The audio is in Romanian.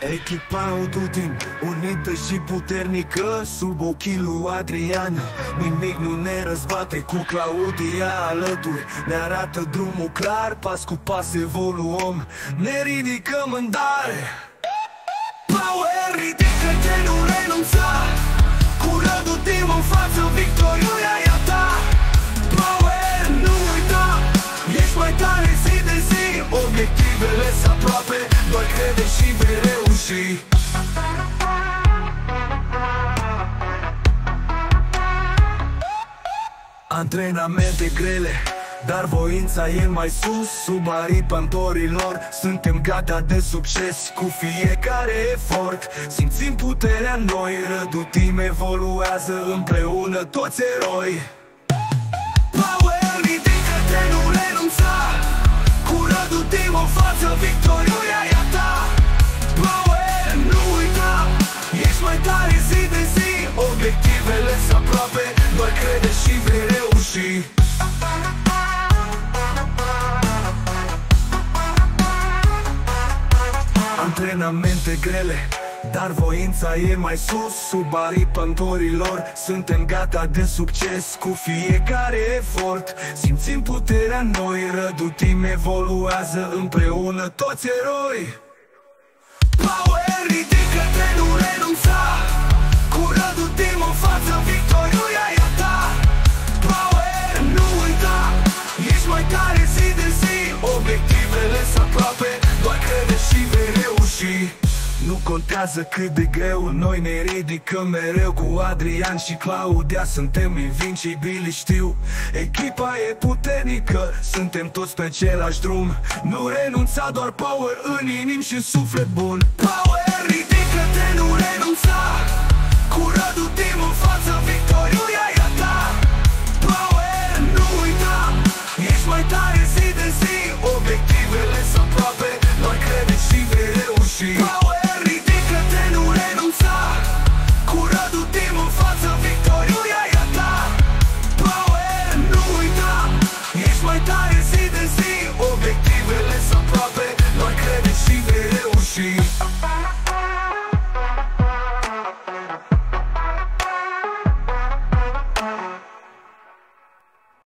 Echipa Audutin, unită și puternică Sub ochii lui Adrian. Nimic nu ne răzbate cu Claudia alături. Ne arată drumul clar, pas cu pas evoluăm. Ne ridicăm în dare. Power, ridică-te, nu renunța. Cu rândul timp în față, victoria e a ta. Power, nu uita Ești mai tare zi de zi. Obiectivele sunt aproape Doar crede și vei reuși Antrenamente grele dar voința e mai sus Sub aripa întorilor Suntem gata de succes Cu fiecare efort. Simțim puterea noi Rădutim evoluează împreună toți eroi Antrenamente grele dar voința e mai sus Sub aripa întorilor Suntem gata de succes Cu fiecare efort. Simțim puterea noi Rădutim evoluează împreună toți eroi. Power, ridică-te, nu renunța vei reuși nu contează cât de greu, noi ne ridicăm mereu Cu Adrian și Claudia. Suntem invincibili, știu Echipa e puternică, suntem toți pe același drum. Nu renunța, doar power în inim și suflet bun. Power, ridică-te, nu renunța. Cu rădutim în față, victoria